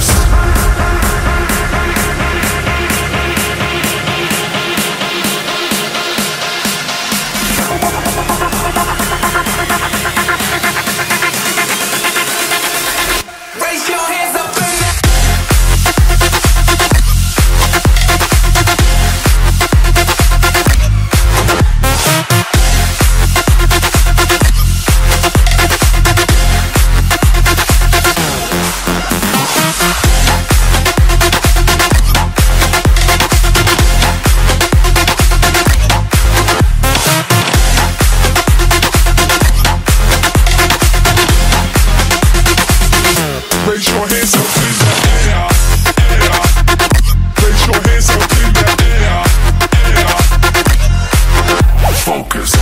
Circus. Raise your hands up in the air, air. Raise your hands up in the air, air. Focus.